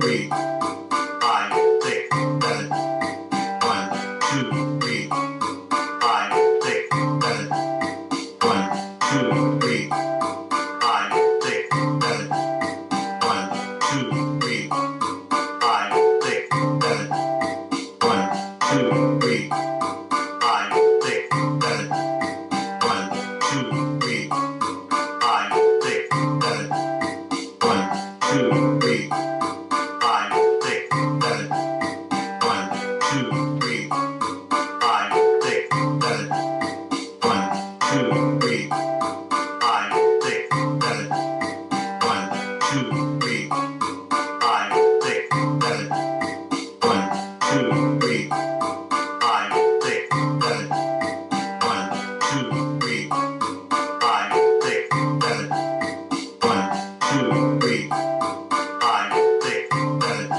wait. three, five, six, seven. One, two, three, five, six, seven. One, two, three, five, six, seven.